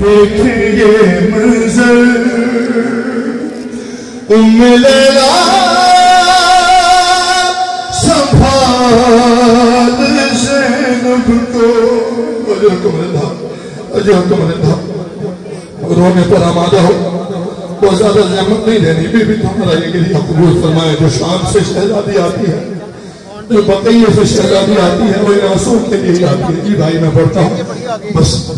دیکھیں یہ منظر ام لیلا سنبھال زینب کو اجر حکم رندہ اجر حکم رندہ رونے پر آمادہ ہو وہ زیادہ زحمت نہیں دینی بی بی تمہارا یہ گریہ قبول فرمائے جو شام سے شہزادی آتی ہے جو بقیہ سے شہزادی آتی ہے، وہ ان آنسوں کے لیے آتی ہے۔ جی بھائی، میں پڑھتا ہوں۔ بس۔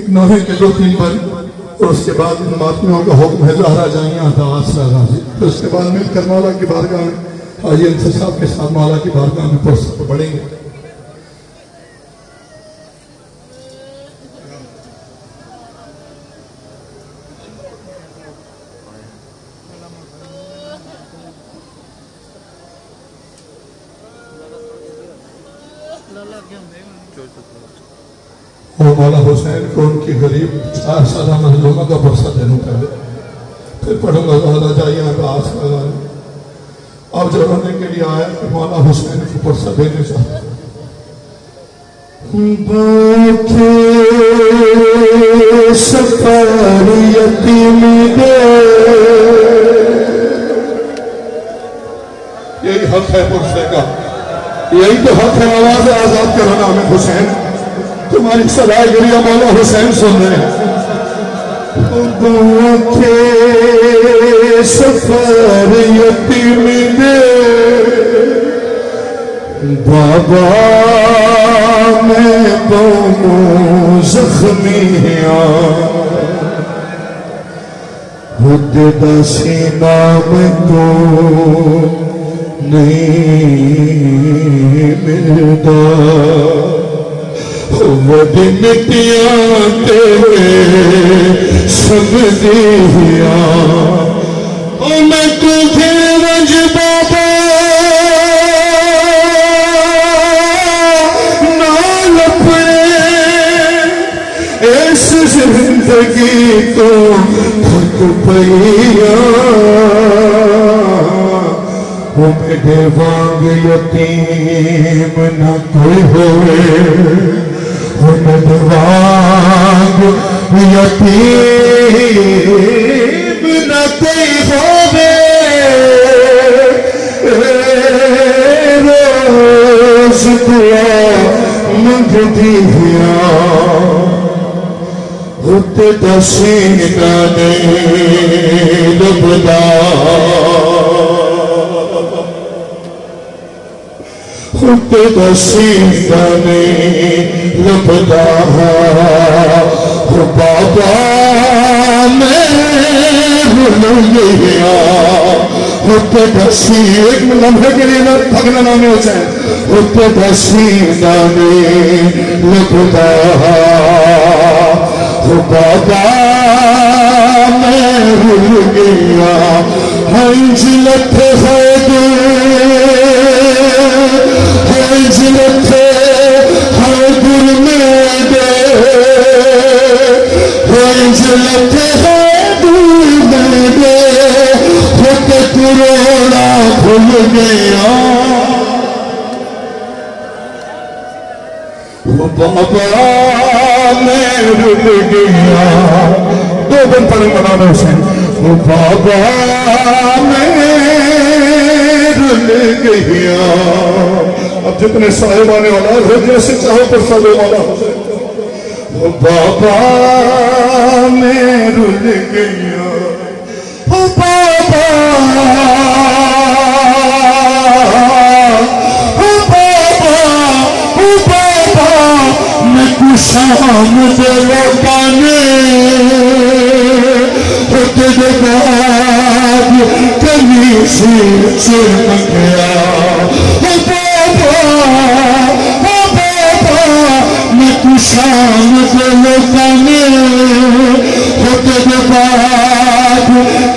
ایک نوحے کے دو تین بار اور اس کے بعد ان ماتمیوں کا حکم ہے زہرہ جائیاں دعوات سے غازی پھر اس کے بعد مل کر مولا کی بارگاہ میں حاجی انصر صاحب کے ساتھ مولا کی بارگاہ میں پڑھ پڑھیں گے۔ وہ مولا حسین کو ان کی غریب چار سالہ مظلومہ کا برسہ دینے پہلے پھر پڑھوں گا زہرہ جائیے آس لگا اب جو رونے کے لیے آیا کہ مولا حسین کو برسہ دینے چاہتا دے۔ یہی حق ہے پرسے کا۔ یہی تو حق ہے آواز آزاد کرانا ہمیں حسین۔ تمہاری صلاح گریہ مولا حسین سن رہے ہیں۔ کے سفر یتیم دے بابا، میں بہوں زخمیاں خود دسی نام کو نہیں ملتا۔ ود مٹیاں تیرے سب دیا میں تجھے رج بابا نال پڑے اس زندگی تو تھک پیا وہ میرے وانگ یتیم نہ کوئی ہوئے وانگ یتیم نہ کوئی روز دعا منگ دیا ہوتے دسینہ نے لبدا خود بسیتا نے لبدا ہو بابا میں بھول گیا ہوتے بسی ایک لمحے کے لیے پھگنا نامی ہو جائے ہوتے دسیدہ نے لبدا بابا بابا میں رل گیا دو دن پڑھیں مولانا حسین وہ بابا میں رل گیا اب جتنے صاحبانے والا ہے جیسے چاہو پر سلو والا حسین بابا میں رل گیا۔ ہوتے دے بعد کمی سیر سے منگیا او بابا او بابا میں تو شام دے لوٹانے ہوتے دے بعد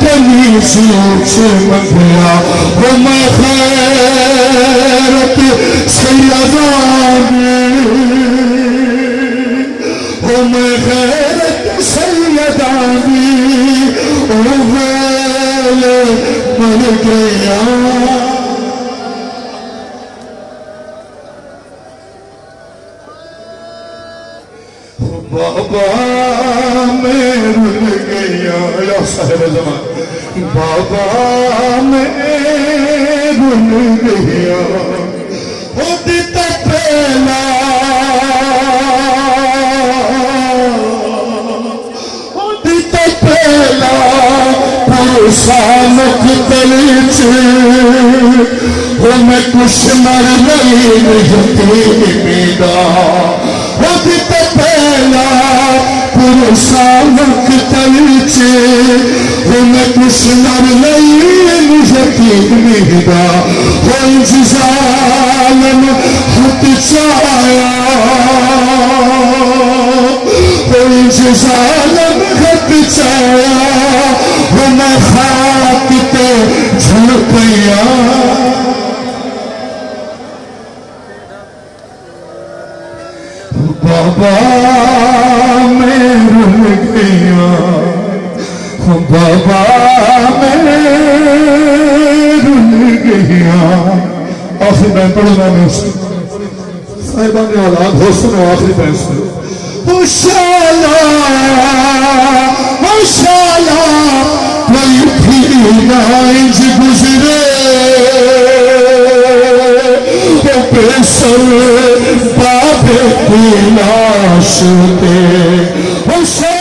کمی سیر سے منگیا وہ میں خیرت سیدان Oh بابا میں رل گیا۔ یا صاحب زمان بابا میں رل گیا۔ خود تپیلا خود تپیلا پرسانک تلیچے وہ میں کچھ مر نہیں نہیں پیدا خود تپیلا پرسانک تلیچے وہ میں کچھ مر نہیں نہیں پیدا وہ انجزالم ہت چایا وہ انجزالم ہت چایا وہ میں خاک تے جھلپیا بابا آخری میں پڑھنا نہیں صاحبان نے اولاد ہو سنو آخری بینس میں خوشالا خوشالا کوئی بھی نائج گزرے وہ پیسر باب کی لاش دے خوشالا